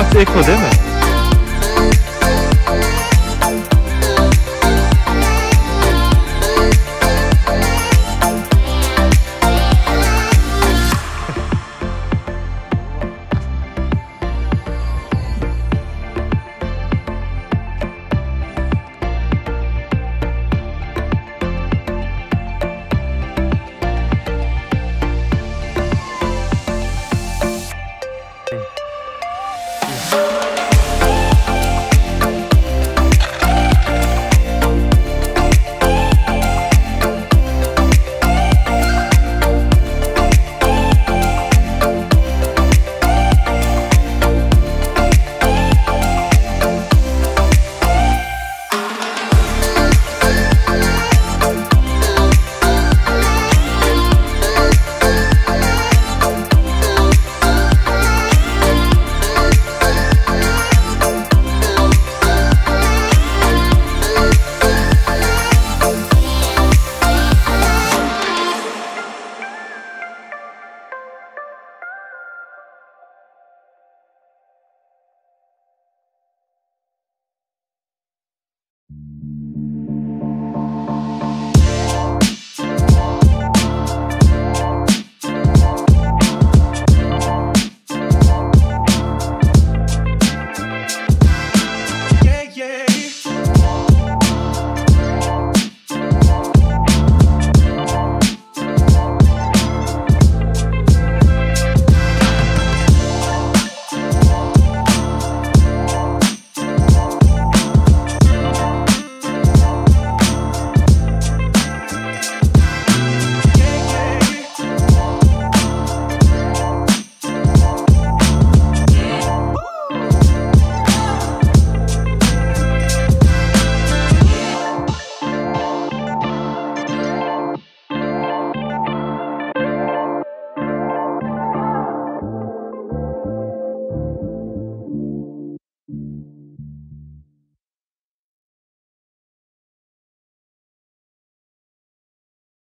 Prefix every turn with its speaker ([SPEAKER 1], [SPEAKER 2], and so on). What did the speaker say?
[SPEAKER 1] Nossa, ia foder.